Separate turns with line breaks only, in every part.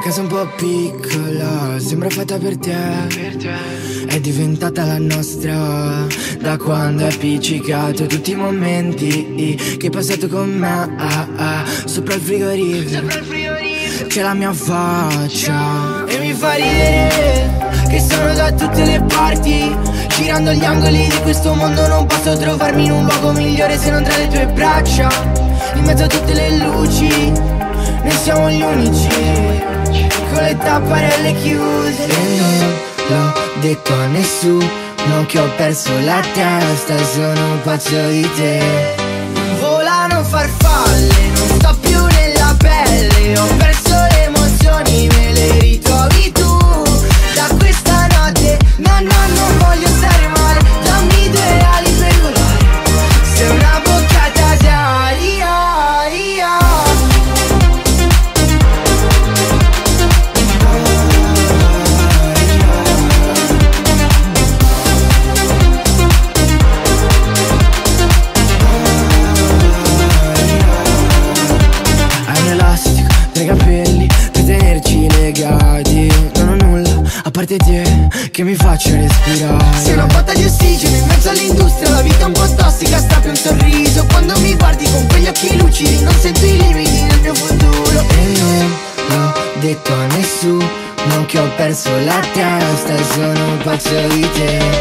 casa un po' piccola, sembra fatta per te. È diventata la nostra da quando hai appiccicato tutti i momenti che hai passato con me. Ah, ah, sopra il frigorifero c'è la mia faccia e mi fa ridere che sono da tutte le parti. Girando gli angoli di questo mondo non posso trovarmi in un luogo migliore se non tra le tue braccia. In mezzo a tutte le luci, noi siamo gli unici. Con le tapparelle chiuse. E non l'ho detto a nessuno che ho perso la testa Sono pazzo di te. Volano farfalle, non sto più nella pelle parte te che mi faccia respirare. Sei una botta di ossigeno in mezzo all'industria La vita è un po' tossica, strappi un sorriso. Quando mi guardi con quegli occhi lucidi Non sento i limiti nel mio futuro. E non l'ho detto a nessuno che ho perso la testa e sono pazzo di te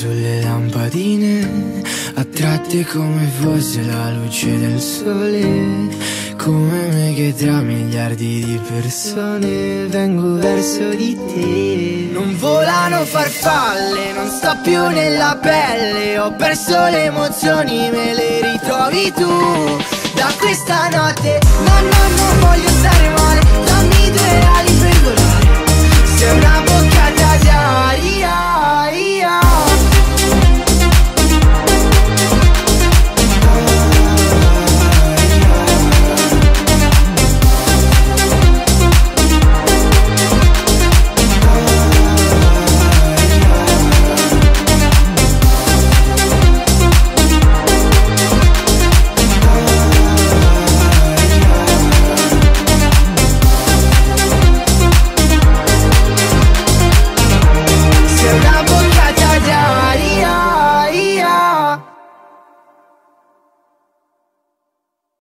sulle lampadine Attratte come fosse la luce del sole Come me che tra miliardi di persone Vengo verso di te. Non volano farfalle, non sto più nella pelle Ho perso le emozioni, me le ritrovi tu Da questa notte,